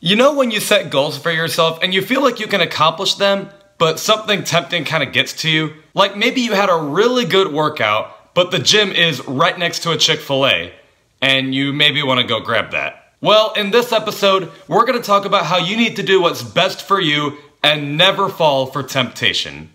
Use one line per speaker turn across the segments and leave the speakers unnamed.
You know when you set goals for yourself and you feel like you can accomplish them, but something tempting kind of gets to you? Like maybe you had a really good workout, but the gym is right next to a Chick fil A, and you maybe want to go grab that. Well, in this episode, we're going to talk about how you need to do what's best for you and never fall for temptation.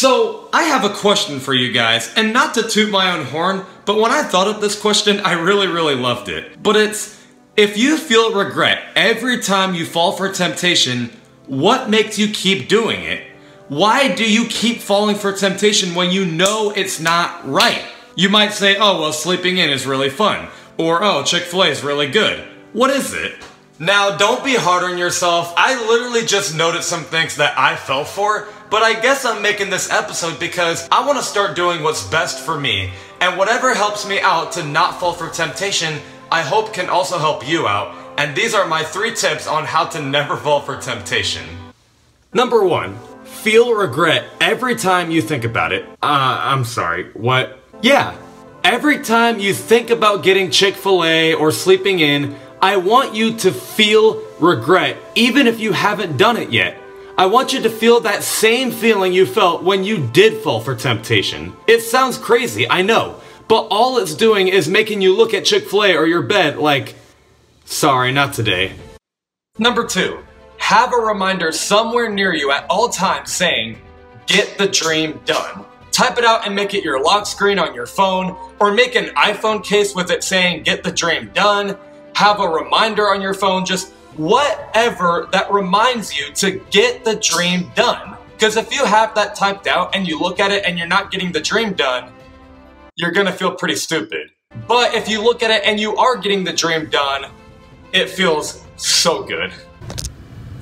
So, I have a question for you guys, and not to toot my own horn, but when I thought of this question, I really, really loved it. But it's if you feel regret every time you fall for temptation, what makes you keep doing it? Why do you keep falling for temptation when you know it's not right? You might say, oh, well, sleeping in is really fun. Or, oh, Chick fil A is really good. What is it? Now, don't be hard on yourself. I literally just noted some things that I fell for, but I guess I'm making this episode because I want to start doing what's best for me. And whatever helps me out to not fall for temptation, I hope can also help you out. And these are my three tips on how to never fall for temptation. Number one, feel regret every time you think about it. Uh, I'm sorry, what? Yeah, every time you think about getting Chick fil A or sleeping in, I want you to feel regret, even if you haven't done it yet. I want you to feel that same feeling you felt when you did fall for temptation. It sounds crazy, I know, but all it's doing is making you look at Chick fil A or your bed like, sorry, not today. Number two, have a reminder somewhere near you at all times saying, get the dream done. Type it out and make it your lock screen on your phone, or make an iPhone case with it saying, get the dream done have a reminder on your phone, just whatever that reminds you to get the dream done. Because if you have that typed out and you look at it and you're not getting the dream done, you're gonna feel pretty stupid. But if you look at it and you are getting the dream done, it feels so good.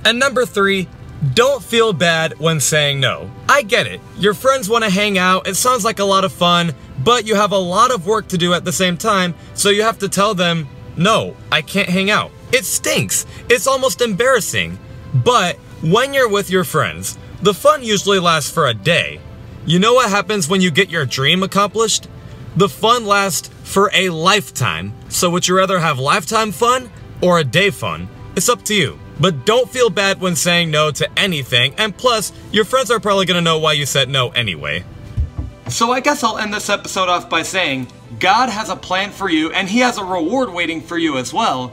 And number three, don't feel bad when saying no. I get it. Your friends want to hang out, it sounds like a lot of fun, but you have a lot of work to do at the same time, so you have to tell them, no, I can't hang out. It stinks. It's almost embarrassing. But when you're with your friends, the fun usually lasts for a day. You know what happens when you get your dream accomplished? The fun lasts for a lifetime. So would you rather have lifetime fun or a day fun? It's up to you. But don't feel bad when saying no to anything, and plus, your friends are probably gonna know why you said no anyway. So I guess I'll end this episode off by saying, God has a plan for you and He has a reward waiting for you as well,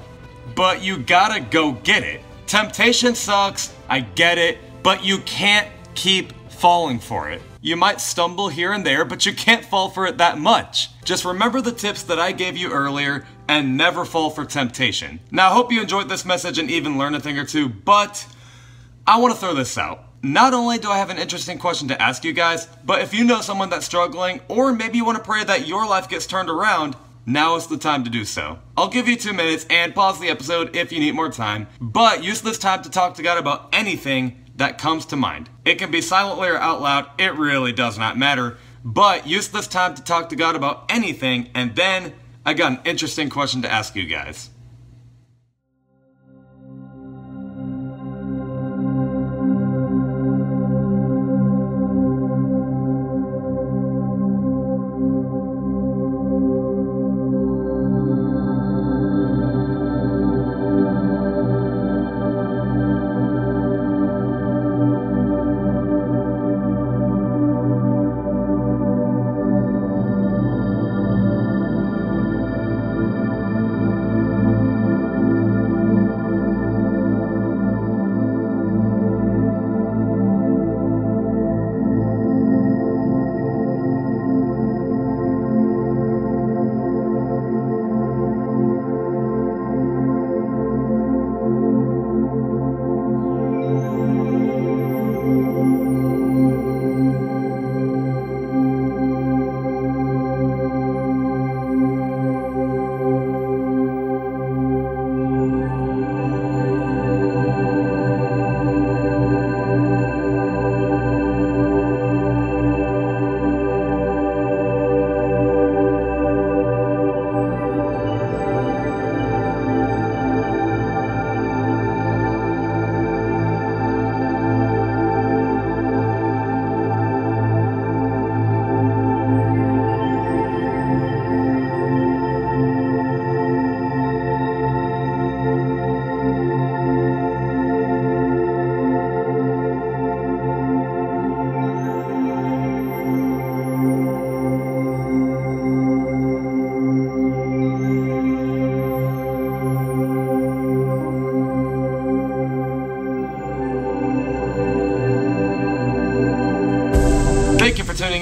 but you gotta go get it. Temptation sucks, I get it, but you can't keep falling for it. You might stumble here and there, but you can't fall for it that much. Just remember the tips that I gave you earlier and never fall for temptation. Now, I hope you enjoyed this message and even learned a thing or two, but I want to throw this out. Not only do I have an interesting question to ask you guys, but if you know someone that's struggling, or maybe you want to pray that your life gets turned around, now is the time to do so. I'll give you two minutes and pause the episode if you need more time, but use this time to talk to God about anything that comes to mind. It can be silently or out loud, it really does not matter, but use this time to talk to God about anything, and then I got an interesting question to ask you guys.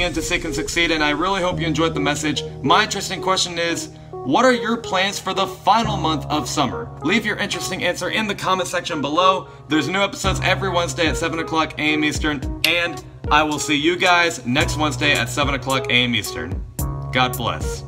In to Seek and Succeed, and I really hope you enjoyed the message. My interesting question is what are your plans for the final month of summer? Leave your interesting answer in the comment section below. There's new episodes every Wednesday at 7 o'clock a.m. Eastern, and I will see you guys next Wednesday at 7 o'clock a.m. Eastern. God bless.